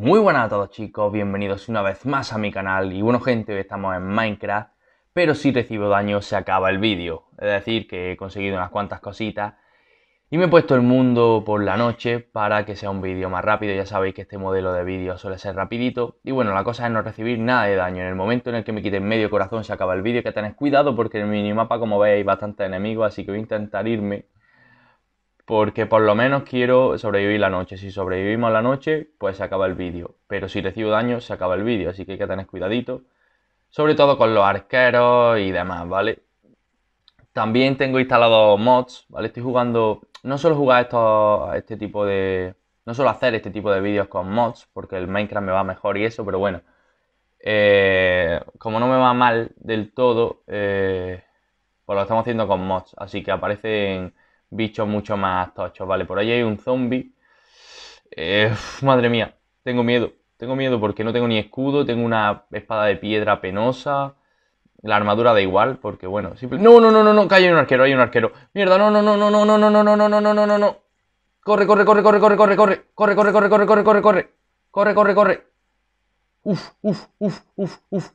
Muy buenas a todos chicos, bienvenidos una vez más a mi canal. Y bueno gente, hoy estamos en Minecraft pero si recibo daño se acaba el vídeo, es decir que he conseguido unas cuantas cositas y me he puesto el mundo por la noche para que sea un vídeo más rápido, ya sabéis que este modelo de vídeo suele ser rapidito. Y bueno, la cosa es no recibir nada de daño, en el momento en el que me quiten medio corazón se acaba el vídeo, que tenéis cuidado porque en el minimapa como veis hay bastantes enemigos, así que voy a intentar irme porque por lo menos quiero sobrevivir la noche. Si sobrevivimos la noche, pues se acaba el vídeo. Pero si recibo daño, se acaba el vídeo. Así que hay que tener cuidadito. Sobre todo con los arqueros y demás, ¿vale? También tengo instalados mods, ¿vale? Estoy jugando... No solo jugar esto, este tipo de... No solo hacer este tipo de vídeos con mods, porque el Minecraft me va mejor y eso, pero bueno. Eh, como no me va mal del todo, eh, pues lo estamos haciendo con mods. Así que aparecen bichos mucho más tochos. Vale, por ahí hay un zombie. Eh, madre mía, tengo miedo. Tengo miedo porque no tengo ni escudo, tengo una espada de piedra penosa. La armadura da igual, porque bueno, simple... No, no, no, no, no, que hay un arquero, hay un arquero. Mierda, no, no, no, no, no, no, no, no, no, no, no, no, no, no. Corre, corre, corre, corre, corre, corre, corre. Corre, corre, corre, corre, corre, corre, corre. Corre, corre, corre. Uf, uf, uf, uf, uf.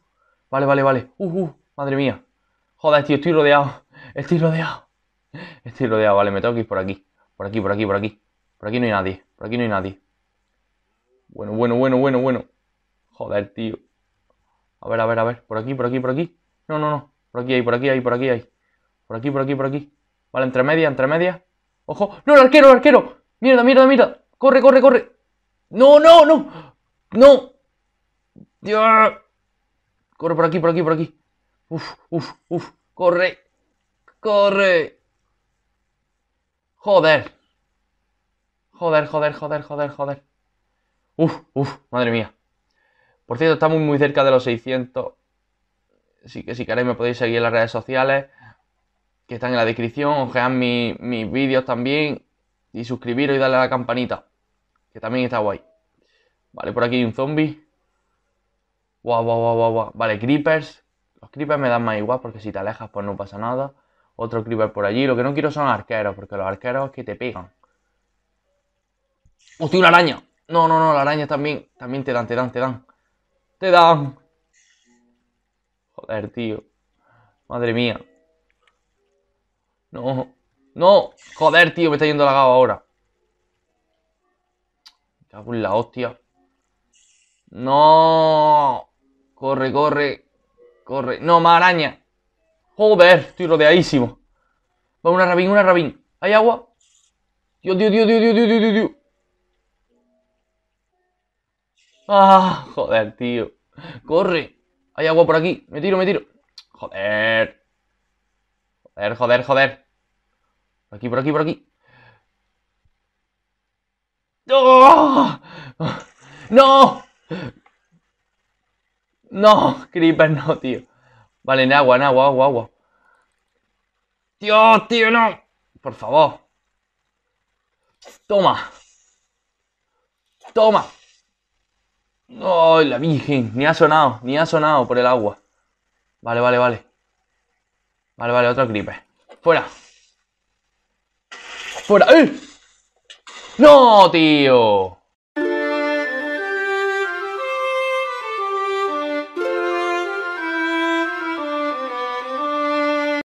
Vale, vale, vale. Uf, uf, madre mía. Joder, tío, estoy rodeado. Estoy rodeado. Estoy rodeado, vale, me tengo que ir por aquí. Por aquí, por aquí, por aquí. Por aquí no hay nadie. Por aquí no hay nadie. Bueno, bueno, bueno, bueno, bueno. Joder, tío. A ver, a ver, a ver. Por aquí, por aquí, por aquí. No, no, no. Por aquí hay, por aquí hay, por aquí hay. Por aquí, por aquí, por aquí. Vale, entre media, entre media. ¡Ojo! ¡No, el arquero, el arquero! ¡Mierda, mierda, mierda! ¡Corre, corre, corre! ¡No, no, no! ¡No! ¡Dios! Corre por aquí, por aquí, por aquí. Uf, uf, uf. Corre. Corre. Joder. Joder, joder, joder, joder, joder. Uf, uf, madre mía. Por cierto, estamos muy cerca de los 600. Así que si queréis me podéis seguir en las redes sociales. Que están en la descripción. Ojead mis, mis vídeos también. Y suscribiros y darle a la campanita. Que también está guay. Vale, por aquí hay un zombie. Guau, guau, guau, guau, guau. Vale, creepers. Los creepers me dan más igual porque si te alejas pues no pasa nada. Otro creeper por allí. Lo que no quiero son arqueros, porque los arqueros es que te pegan. ¡Hostia, una araña! No, no, no, la araña también. También te dan, te dan, te dan. ¡Te dan! Joder, tío. Madre mía. No. No. Joder, tío, me está yendo la gaba ahora. Me cago en la hostia. No. Corre, corre. Corre. No, más araña. Joder, estoy rodeadísimo. Va una rabín, una rabín. ¿Hay agua? Dios, Dios, Dios, Dios, Dios, Dios, Dios, Dios. Ah, joder, tío. Corre. Hay agua por aquí. Me tiro, me tiro. Joder. Joder, joder, joder. Por aquí, por aquí, por aquí. ¡No! ¡No! No, Creeper, no, tío. Vale, en agua, en agua, agua, agua. Dios, tío, no. Por favor. Toma. Toma. ¡Ay, la virgen! Ni ha sonado, ni ha sonado por el agua. Vale, vale, vale. Vale, vale, otro creeper. ¡Fuera! ¡Fuera! ¡Eh! ¡No, tío!